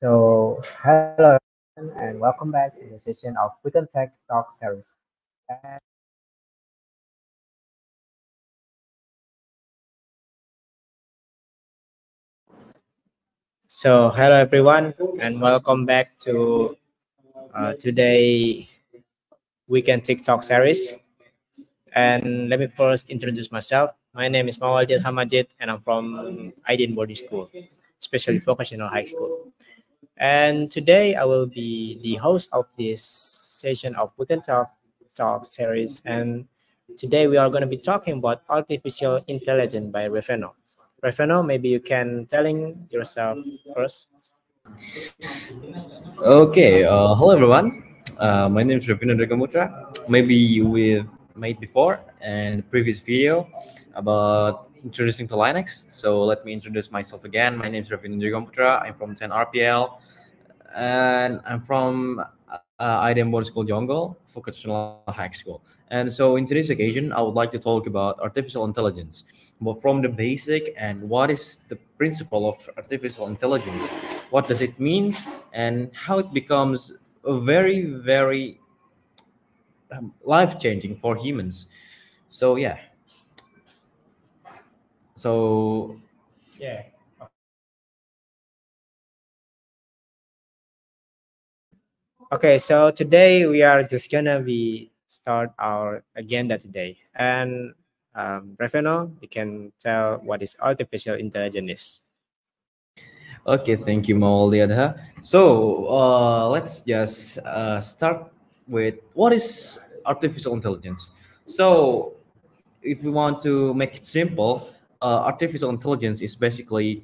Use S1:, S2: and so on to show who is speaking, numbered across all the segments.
S1: So, hello and welcome back to the session of Weekend Tech Talk series. And so, hello everyone, and welcome back to uh, today weekend Tech Talk series. And let me first introduce myself. My name is Mawaldin Hamajid, and I'm from IDN Boarding School, especially vocational high school. And today I will be the host of this session of Weekend Tech Talk series. And today we are going to be talking about artificial intelligence by Refeno. Refeno, maybe you can telling yourself first.
S2: Okay, uh, hello everyone. Uh, my name is Ravina Dragamutra. Maybe we've made before in previous video about introducing to Linux. So let me introduce myself again. My name is Ravina Dragamutra. I'm from 10 RPL and I'm from uh, IDN Boarding School Jonggol, Vocational High School. And so in today's occasion, I would like to talk about artificial intelligence, but from the basic and what is the principle of artificial intelligence, what does it mean, and how it becomes a very, very um, life-changing for humans. So yeah. So
S1: Yeah. Okay, so today we are just gonna be start our agenda today. And um, you can tell what is artificial intelligence is.
S2: Okay, thank you, Mauliadha. So uh, let's just uh, start with what is artificial intelligence. So if we want to make it simple, uh, artificial intelligence is basically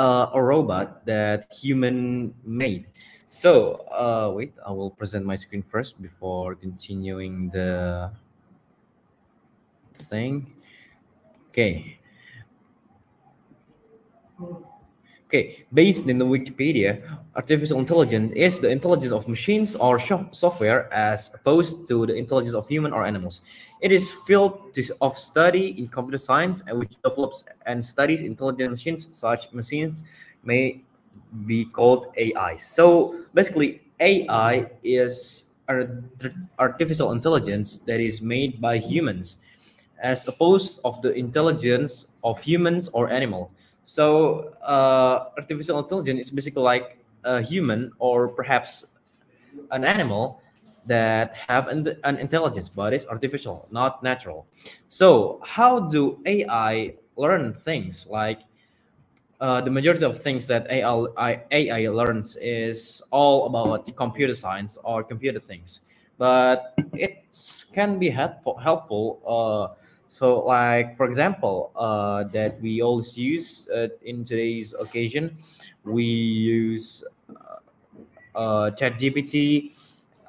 S2: uh, a robot that human made. So uh, wait, I will present my screen first before continuing the thing. Okay. Okay, based in the Wikipedia, artificial intelligence is the intelligence of machines or software as opposed to the intelligence of human or animals. It is field of study in computer science and which develops and studies intelligent machines. Such machines may be called AI. So basically, AI is ar- artificial intelligence that is made by humans, as opposed of the intelligence of humans or animal. So uh, artificial intelligence is basically like a human or perhaps an animal that have an, an intelligence, but it's artificial, not natural. So how do AI learn things like uh, the majority of things that AI, AI learns is all about computer science or computer things, but it can be helpful. uh, so, like for example, uh, that we always use uh, in today's occasion, we use uh, ChatGPT,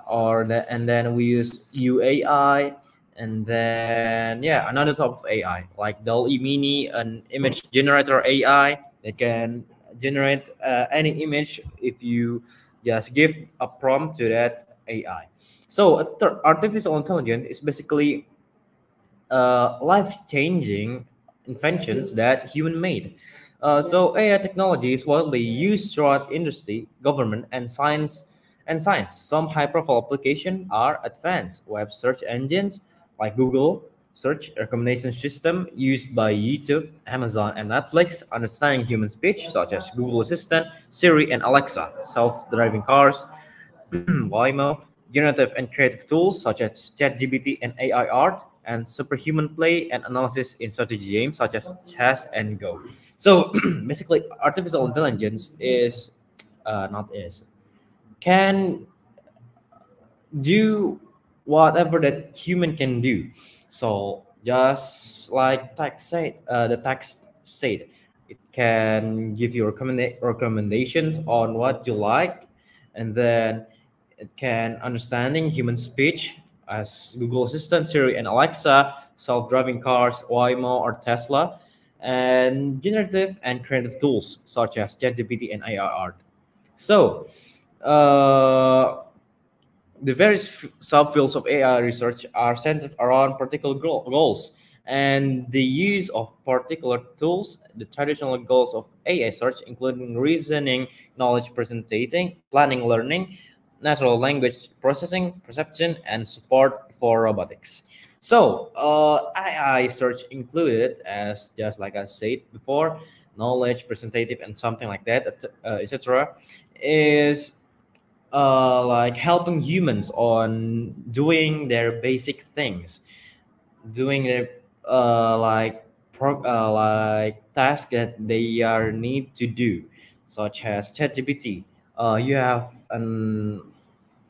S2: or the, and then we use UAI, and then yeah, another type of AI like DALL-E Mini, an image generator AI that can generate uh, any image if you just give a prompt to that AI. So uh, artificial intelligence is basically uh, life-changing inventions that human made. Uh, so AI technology is widely used throughout industry, government, and science. And science. Some high-profile applications are advanced web search engines like Google search recommendation system used by YouTube, Amazon, and Netflix, understanding human speech such as Google Assistant, Siri, and Alexa, self-driving cars, Waymo, generative and creative tools such as ChatGPT and AI art, and superhuman play and analysis in strategy games such as chess and Go. So basically, artificial intelligence is uh, not is can do whatever that human can do. So just like text said, uh, the text said, it can give you recommenda- recommendations on what you like, and then it can understanding human speech as Google Assistant, Siri, and Alexa, self-driving cars, Waymo or Tesla, and generative and creative tools such as ChatGPT and AI art. So, uh, the various subfields of AI research are centered around particular goal- goals and the use of particular tools, the traditional goals of AI search, including reasoning, knowledge presenting, planning learning, natural language processing, perception, and support for robotics. So uh, AI search included, as just like I said before, knowledge, presentative, and something like that, uh, etc., is uh, like helping humans on doing their basic things, doing their uh, like pro- uh, like tasks that they are need to do, such as ChatGPT. Uh, you have an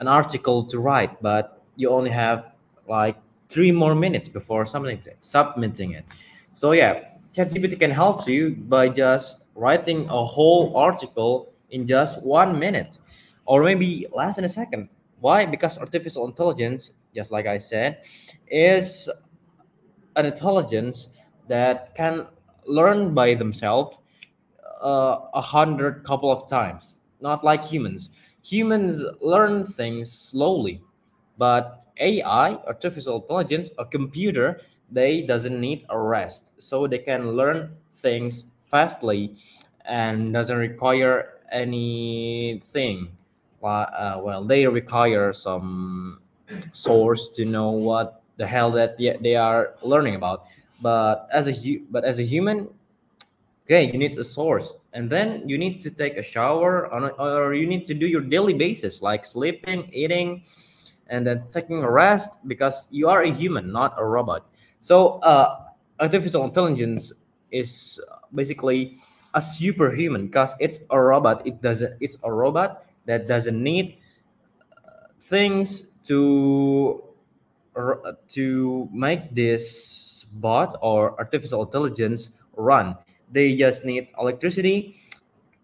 S2: an article to write, but you only have like three more minutes before submitting submitting it. So yeah, ChatGPT can help you by just writing a whole article in just one minute, or maybe less than a second. Why? Because artificial intelligence, just like I said, is an intelligence that can learn by themselves uh, a hundred couple of times, not like humans. Humans learn things slowly, but AI, artificial intelligence, a computer, they doesn't need a rest, so they can learn things fastly and doesn't require anything. Uh, well, they require some source to know what the hell that they are learning about. But as a but as a human, okay, you need a source, and then you need to take a shower, or you need to do your daily basis like sleeping, eating, and then taking a rest because you are a human, not a robot. So uh, artificial intelligence is basically a superhuman because it's a robot. It doesn't. It's a robot that doesn't need uh, things to to make this bot or artificial intelligence run. They just need electricity,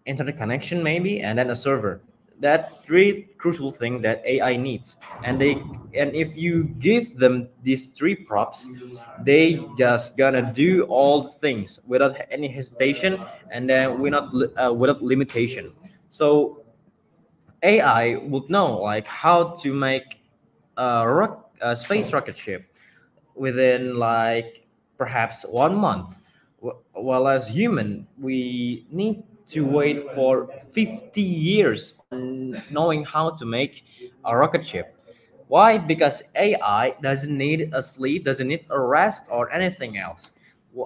S2: internet connection maybe, and then a server that's three crucial thing that AI needs. And they and if you give them these three props, they just gonna do all things without any hesitation and then without uh, without limitation. So AI would know like how to make a, rock, a space rocket ship within like perhaps one month. While as human, we need to wait for 50 years on knowing how to make a rocket ship. Why? Because AI doesn't need a sleep, doesn't need a rest or anything else.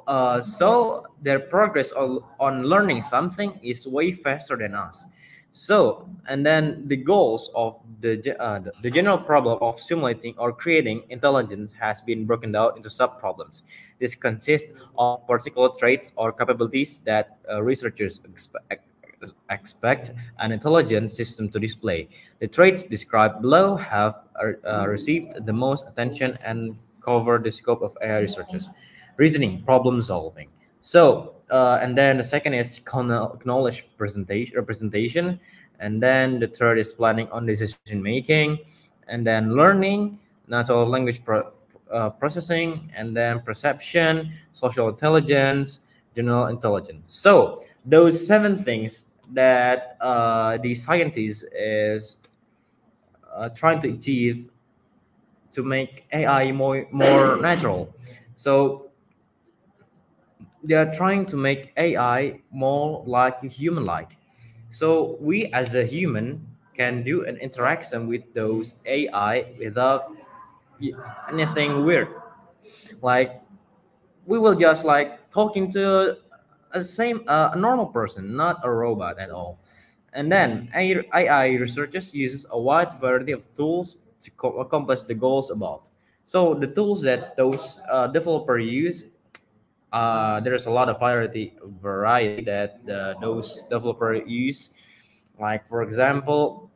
S2: Uh, so their progress on, on learning something is way faster than us. So, and then the goals of the, uh, the general problem of simulating or creating intelligence has been broken down into sub-problems. This consists of particular traits or capabilities that uh, researchers expect, expect an intelligent system to display. The traits described below have uh, received the most attention and cover the scope of AI researchers. Reasoning, problem solving. So, uh, and then the second is knowledge presentation, representation, and then the third is planning on decision making, and then learning, natural language pro uh, processing, and then perception, social intelligence, general intelligence. So those seven things that uh, the scientist is uh, trying to achieve to make AI more more natural. So they are trying to make AI more like human-like. So we as a human can do an interaction with those AI without anything weird. Like we will just like talking to a same uh, a normal person, not a robot at all. And then AI researchers uses a wide variety of tools to accomplish the goals above. So the tools that those uh, developers use uh, there's a lot of variety variety that uh, those developers use. Like for example,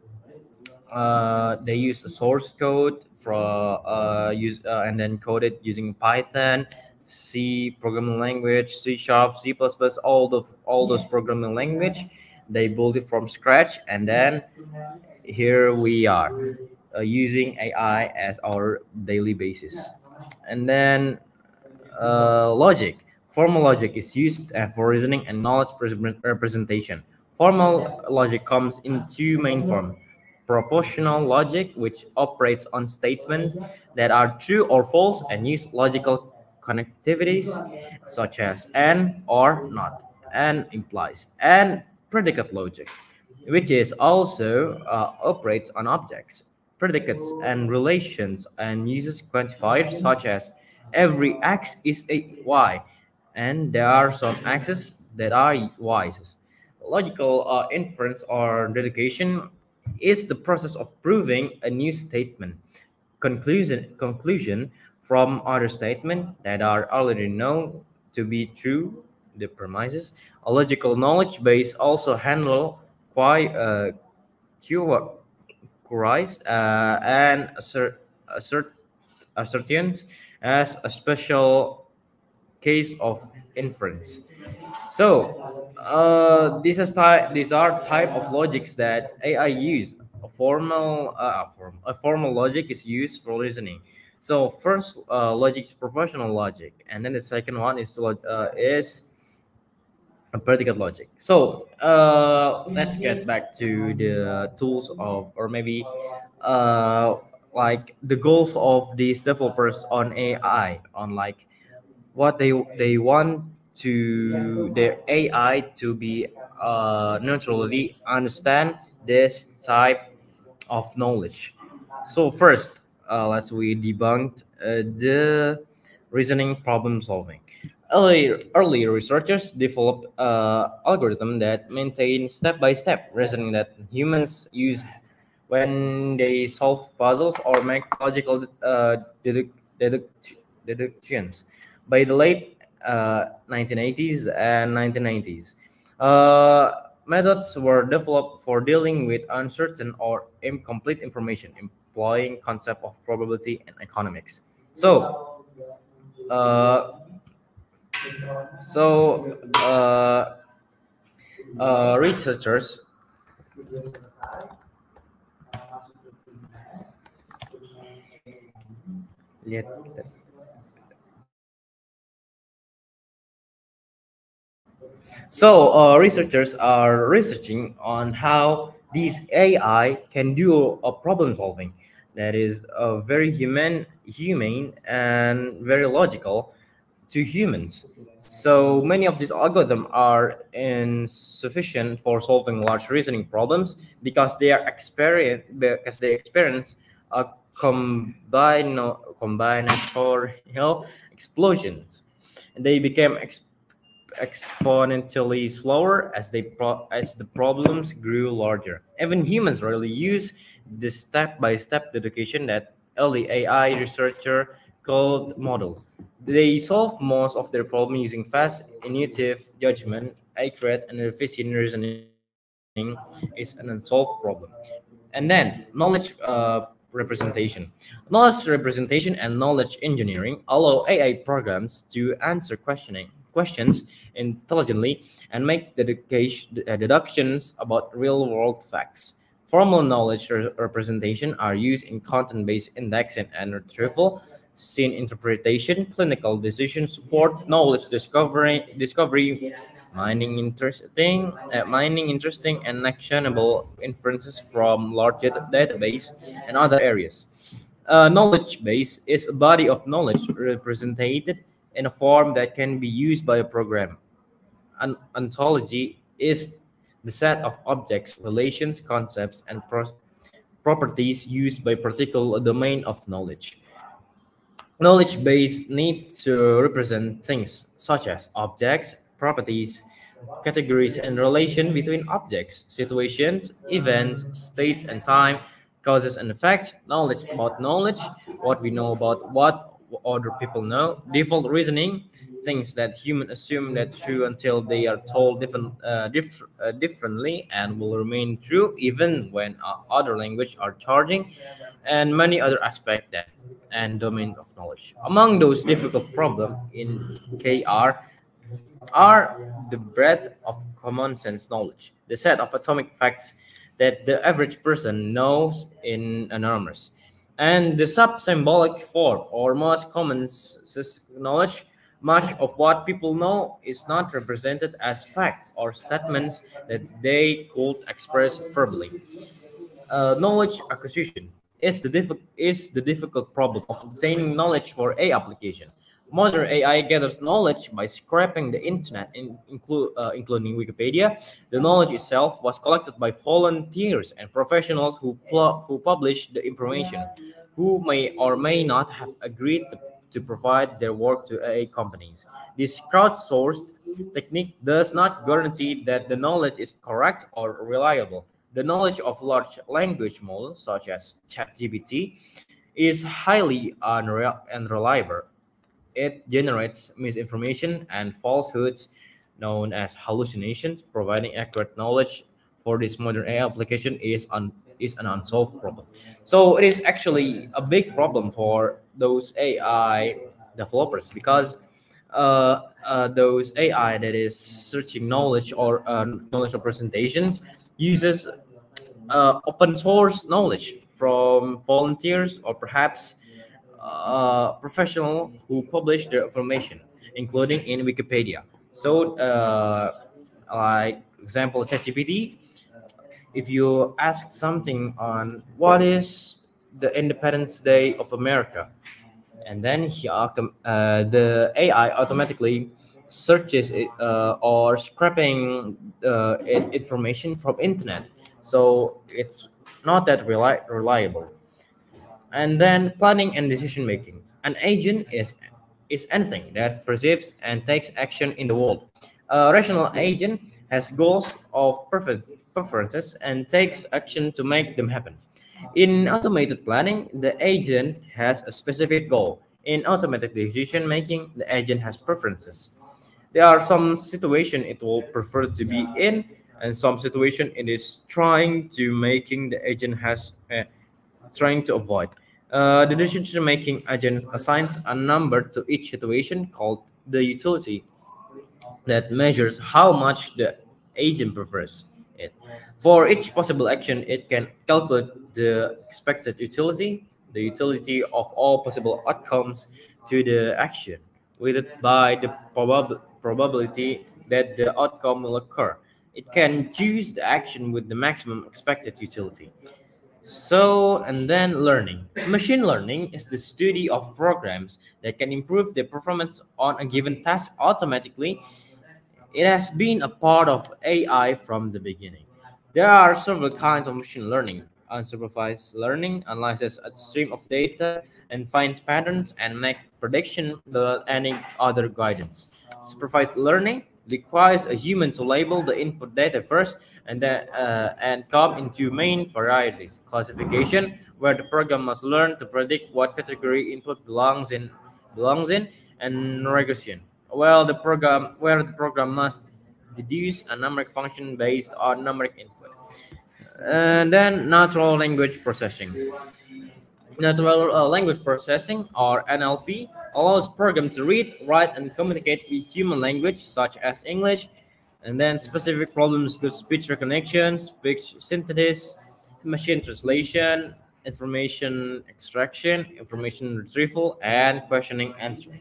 S2: uh, they use a source code for uh, use uh, and then code it using Python, C programming language, C sharp, C plus plus, all the all those programming language. They build it from scratch, and then here we are uh, using AI as our daily basis. And then logic Formal logic is used uh, for reasoning and knowledge representation. Formal logic comes in two main forms. Propositional logic, which operates on statements that are true or false and use logical connectivities such as and or not, and implies, and predicate logic, which is also uh, operates on objects, predicates, and relations, and uses quantifiers such as every x is a y, and there are some x's that are y's. Logical uh, inference or deduction is the process of proving a new statement, conclusion, conclusion from other statements that are already known to be true, the premises. A logical knowledge base also handle quite uh, queries uh, and assert, assert, assertions as a special case of inference. So uh, these are ty- these are type of logics that AI use. A formal uh, form, a formal logic is used for reasoning. So first uh, logic is propositional logic, and then the second one is uh, is predicate logic. So uh, let's get back to the tools of, or maybe uh, like the goals of these developers on AI, on like what they they want to their AI to be uh, naturally understand this type of knowledge. So first, uh, let's we debunked uh, the reasoning problem solving. Early, early researchers developed uh, algorithm that maintain step-by-step reasoning that humans use when they solve puzzles or make logical uh, deduc deduct deductions. By the late 1980s uh, and 1990s. Uh, methods were developed for dealing with uncertain or incomplete information, employing concept of probability and economics. So, uh, so researchers So uh, researchers are researching on how these AI can do a problem solving that is uh, very human, humane, and very logical to humans. So many of these algorithms are insufficient for solving large reasoning problems because they are experience because they experience a combino, combinatorial explosions. And they became ex exponentially slower as they as the problems grew larger. Even humans rarely use the step-by-step dedication that early AI researcher called model. They solve most of their problems using fast, intuitive judgment, accurate, and efficient reasoning is an unsolved problem. And then knowledge uh, representation. Knowledge representation and knowledge engineering allow AI programs to answer questioning questions intelligently and make uh, deductions about real world facts. Formal knowledge representation are used in content-based indexing and retrieval, scene interpretation, clinical decision support, knowledge discovery, discovery, mining interesting, uh, mining interesting and actionable inferences from large database and other areas. Uh, knowledge base is a body of knowledge represented in a form that can be used by a program. An ontology is the set of objects, relations, concepts, and pro properties used by particular domain of knowledge. Knowledge base needs to represent things such as objects, properties, categories, and relation between objects, situations, events, states, and time, causes and effects, knowledge about knowledge, what we know about what other people know. Default reasoning, things that humans assume that true until they are told different, uh, diff uh, differently and will remain true even when other language are charging, and many other aspects that and domain of knowledge. Among those difficult problems in KR are the breadth of common sense knowledge, the set of atomic facts that the average person knows in enormous and the sub-symbolic form or most common knowledge much of what people know is not represented as facts or statements that they could express verbally. Uh, knowledge acquisition is the, is the difficult problem of obtaining knowledge for a application Modern AI gathers knowledge by scraping the internet, in, uh, including Wikipedia. The knowledge itself was collected by volunteers and professionals who, who publish the information, who may or may not have agreed to, to provide their work to AI companies. This crowdsourced technique does not guarantee that the knowledge is correct or reliable. The knowledge of large language models, such as ChatGPT, is highly unreliable it generates misinformation and falsehoods known as hallucinations. Providing accurate knowledge for this modern AI application is un, is an unsolved problem. So it is actually a big problem for those AI developers because uh, uh, those AI that is searching knowledge or uh, knowledge representations uses uh, open source knowledge from volunteers or perhaps uh, professional who publish their information, including in Wikipedia. So, uh, like example, ChatGPT, if you ask something on what is the Independence Day of America, and then he uh, the AI automatically searches it uh, or scraping uh, information from internet, so it's not that reli reliable and then planning and decision making. An agent is is anything that perceives and takes action in the world. A rational agent has goals of preferences and takes action to make them happen. In automated planning, the agent has a specific goal. In automatic decision making, the agent has preferences. There are some situations it will prefer to be in, and some situation it is trying to making the agent has uh, trying to avoid. Uh, the decision-making agent assigns a number to each situation called the utility that measures how much the agent prefers it. For each possible action, it can calculate the expected utility, the utility of all possible outcomes to the action, weighted by the probab probability that the outcome will occur. It can choose the action with the maximum expected utility. So, and then learning. Machine learning is the study of programs that can improve their performance on a given task automatically. It has been a part of AI from the beginning. There are several kinds of machine learning. Unsupervised learning analyzes a stream of data and finds patterns and make prediction without any other guidance. Supervised learning requires a human to label the input data first and then uh, and come into main varieties. Classification where the program must learn to predict what category input belongs in belongs in and regression. Well the program where the program must deduce a numeric function based on numeric input. And then natural language processing. Natural uh, language processing, or NLP, allows program to read, write, and communicate with human language, such as English, and then specific problems with speech recognition, speech synthesis, machine translation, information extraction, information retrieval, and questioning answering.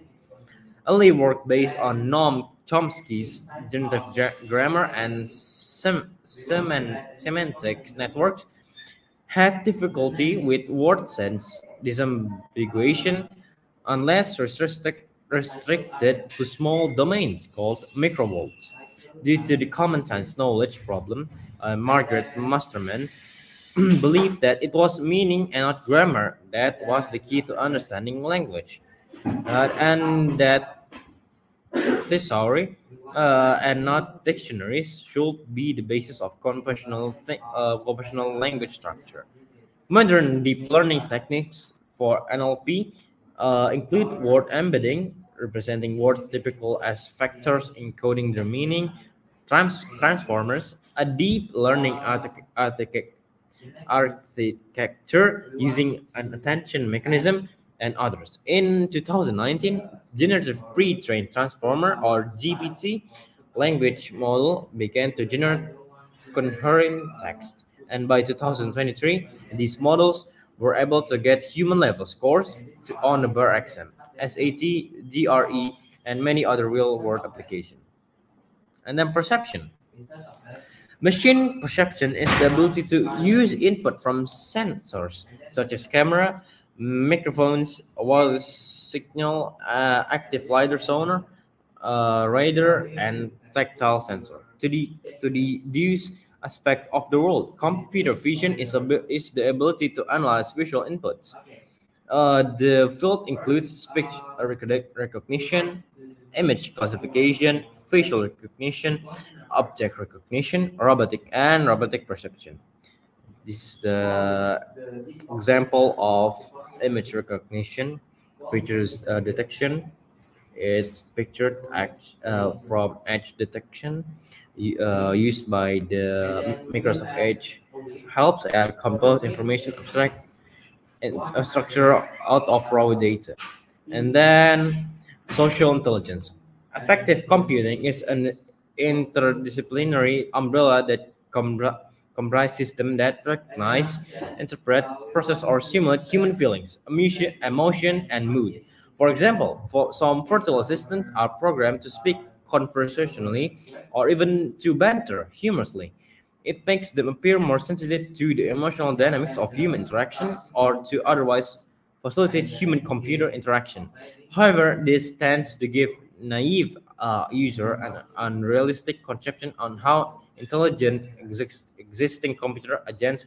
S2: Early work based on Noam Chomsky's generative grammar and sem semantic networks had difficulty with word sense disambiguation unless restricted, to small domains called microworlds. Due to the common sense knowledge problem, uh, Margaret Masterman believed that it was meaning and not grammar that was the key to understanding language, uh, and that thesauri uh, and not dictionaries should be the basis of conventional, uh, conventional language structure. Modern deep learning techniques for NLP uh, include word embedding, representing words typical as vectors encoding their meaning, trans transformers, a deep learning architecture using an attention mechanism, and others. In 2019, Generative Pre-trained Transformer, or GPT, language model began to generate coherent text. And by 2023, these models were able to get human-level scores to, on the bar exam, SAT, GRE, and many other real-world applications. And then perception. Machine perception is the ability to use input from sensors such as camera, microphones, wireless signal, uh, active lidar sonar, uh, radar, and tactile sensor. To to these aspect of the world, computer vision is a, is the ability to analyze visual inputs. Uh, the field includes speech recognition, image classification, facial recognition, object recognition, robotic, and robotic perception. This is the example of image recognition, features uh, detection. It's pictured uh, from edge detection uh, used by the Microsoft Edge helps and compose information abstract and a structure out of raw data. And then social intelligence. Affective computing is an interdisciplinary umbrella that comprise systems that recognize, interpret, process, or simulate human feelings, emotion, and mood. For example, for some virtual assistants are programmed to speak conversationally or even to banter humorously. It makes them appear more sensitive to the emotional dynamics of human interaction or to otherwise facilitate human computer interaction. However, this tends to give naive uh, user an unrealistic conception on how intelligent exist, existing computer agents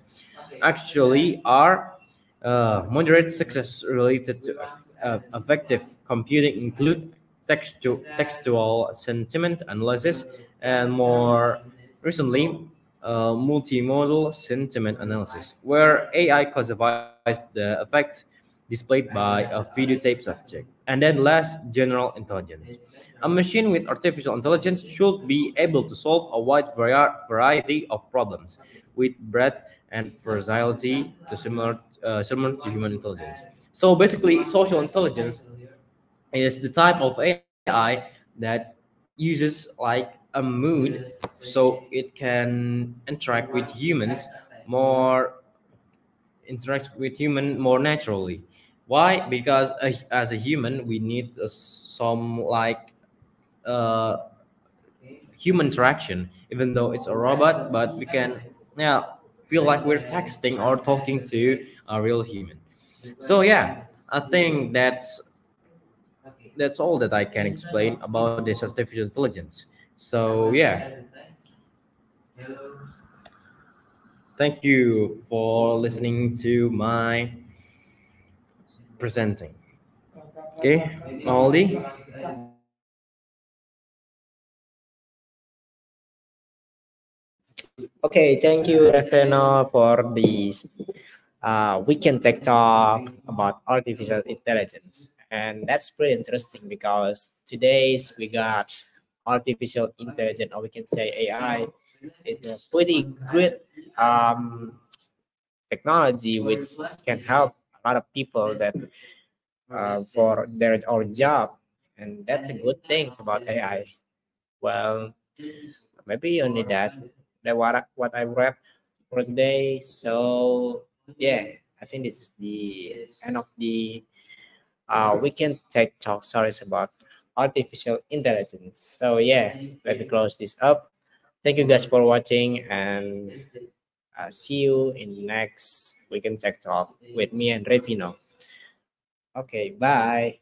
S2: actually are. Uh, moderate success related to uh, affective computing include textu textual sentiment analysis and more recently uh, multimodal sentiment analysis, where AI classifies the effects displayed by a videotape subject. And then last, general intelligence. A machine with artificial intelligence should be able to solve a wide variety of problems with breadth and versatility to similar, uh, similar to human intelligence. So basically, social intelligence is the type of AI that uses like a mood so it can interact with humans more interact with human more naturally. Why? Because uh, as a human we need uh, some like uh, human interaction even though it's a robot but we can yeah feel like we're texting or talking to a real human so yeah i think that's that's all that i can explain about this artificial intelligence so yeah thank you for listening to my presenting. Okay, Molly.
S1: Okay, thank you, Refeno, for this uh, tech talk about artificial intelligence. And that's pretty interesting because today's we got artificial intelligence, or we can say AI, is a pretty good um, technology which can help a lot of people that uh, for their own job and that's a good thing about ai well maybe only that that what what i read for today so yeah i think this is the end of the uh we can take talk. Stories about artificial intelligence. So yeah let me close this up. Thank you guys for watching and uh, see you in next Weekend Tech Talk with me and Repino. Okay, bye.